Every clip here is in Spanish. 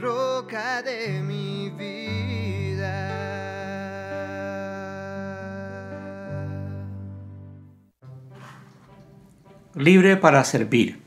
roca de mi vida. Libre para servir.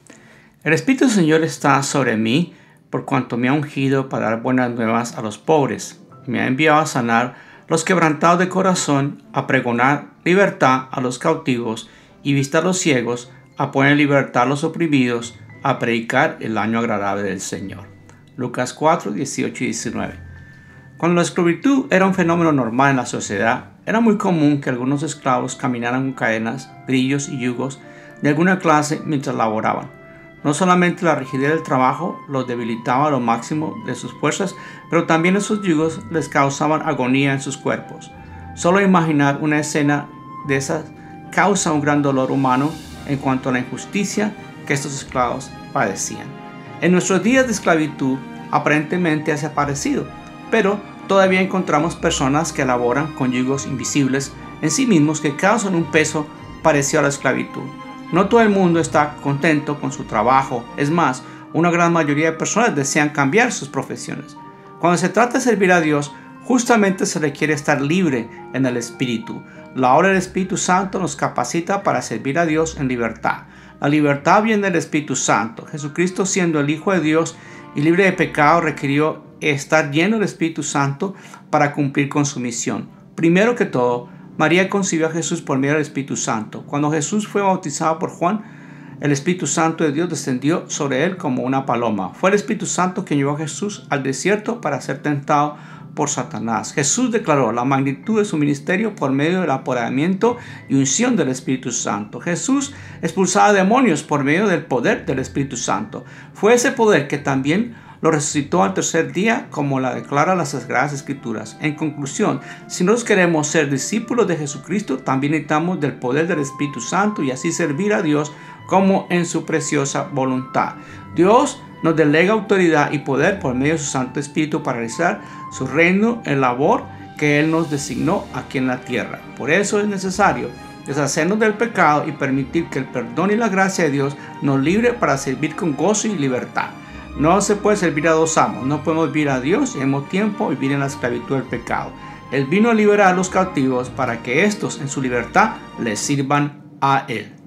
El Espíritu del Señor está sobre mí por cuanto me ha ungido para dar buenas nuevas a los pobres. Me ha enviado a sanar los quebrantados de corazón, a pregonar libertad a los cautivos y vista a los ciegos, a poner libertad a los oprimidos, a predicar el año agradable del Señor. Lucas 4, 18 y 19. Cuando la esclavitud era un fenómeno normal en la sociedad, era muy común que algunos esclavos caminaran con cadenas, grillos y yugos de alguna clase mientras laboraban. No solamente la rigidez del trabajo los debilitaba a lo máximo de sus fuerzas, pero también esos yugos les causaban agonía en sus cuerpos. Solo imaginar una escena de esas causa un gran dolor humano en cuanto a la injusticia que estos esclavos padecían. En nuestros días de esclavitud aparentemente ha desaparecido, pero todavía encontramos personas que laboran con yugos invisibles en sí mismos que causan un peso parecido a la esclavitud. No todo el mundo está contento con su trabajo, es más, una gran mayoría de personas desean cambiar sus profesiones. Cuando se trata de servir a Dios, justamente se requiere estar libre en el Espíritu. La obra del Espíritu Santo nos capacita para servir a Dios en libertad. La libertad viene del Espíritu Santo. Jesucristo siendo el Hijo de Dios y libre de pecado requirió estar lleno del Espíritu Santo para cumplir con su misión. Primero que todo, María concibió a Jesús por medio del Espíritu Santo. Cuando Jesús fue bautizado por Juan, el Espíritu Santo de Dios descendió sobre él como una paloma. Fue el Espíritu Santo quien llevó a Jesús al desierto para ser tentado por Satanás. Jesús declaró la magnitud de su ministerio por medio del apoderamiento y unción del Espíritu Santo. Jesús expulsaba demonios por medio del poder del Espíritu Santo. Fue ese poder que también lo resucitó al tercer día, como la declara las Sagradas Escrituras. En conclusión, si nosotros queremos ser discípulos de Jesucristo, también necesitamos del poder del Espíritu Santo y así servir a Dios como en su preciosa voluntad. Dios nos delega autoridad y poder por medio de su Santo Espíritu para realizar su reino en labor que Él nos designó aquí en la tierra. Por eso es necesario deshacernos del pecado y permitir que el perdón y la gracia de Dios nos libre para servir con gozo y libertad. No se puede servir a dos amos, no podemos vivir a Dios y al mismo tiempo vivir en la esclavitud del pecado. Él vino a liberar a los cautivos para que estos en su libertad les sirvan a Él.